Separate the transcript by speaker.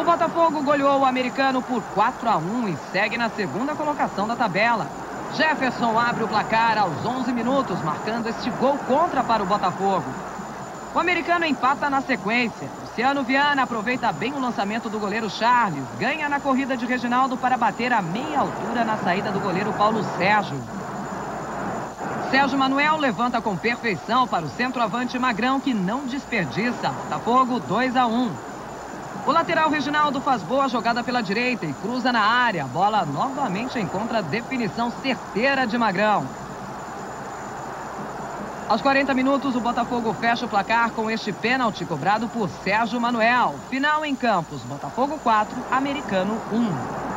Speaker 1: O Botafogo goleou o americano por 4 a 1 e segue na segunda colocação da tabela. Jefferson abre o placar aos 11 minutos, marcando este gol contra para o Botafogo. O americano empata na sequência. Luciano Viana aproveita bem o lançamento do goleiro Charles. Ganha na corrida de Reginaldo para bater a meia altura na saída do goleiro Paulo Sérgio. Sérgio Manuel levanta com perfeição para o centroavante Magrão, que não desperdiça. Botafogo 2 a 1. O lateral Reginaldo faz boa jogada pela direita e cruza na área. A bola novamente encontra definição certeira de Magrão. Aos 40 minutos, o Botafogo fecha o placar com este pênalti cobrado por Sérgio Manuel. Final em Campos, Botafogo 4, Americano 1.